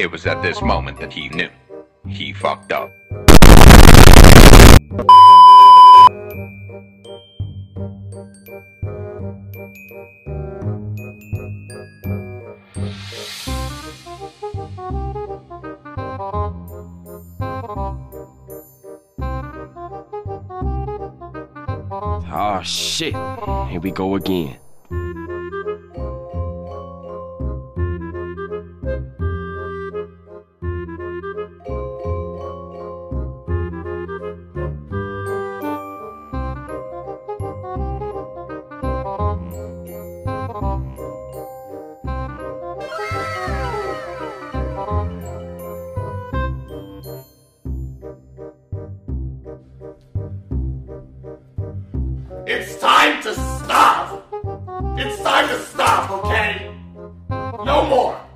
It was at this moment that he knew. He fucked up. Oh shit. Here we go again. To stop! It's time to stop, okay? No more!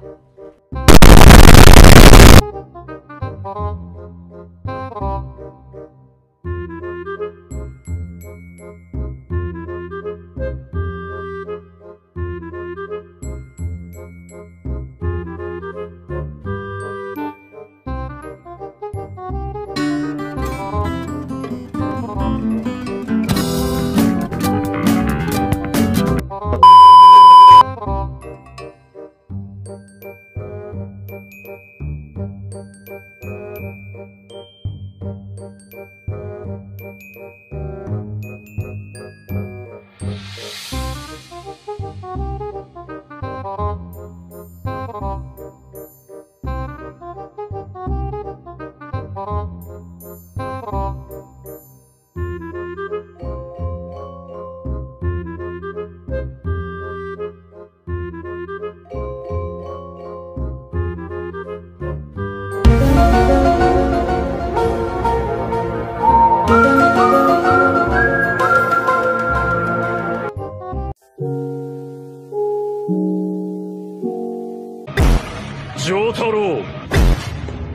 ジョータロウ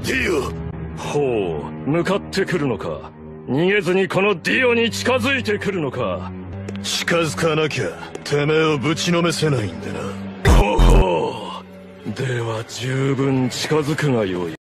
ディオ。ほう向かってくるのか。逃げずにこのディオに近づいてくるのか。近づかなきゃ。てめえをぶちのめせないんでな。ほうほう。では十分近づくがよい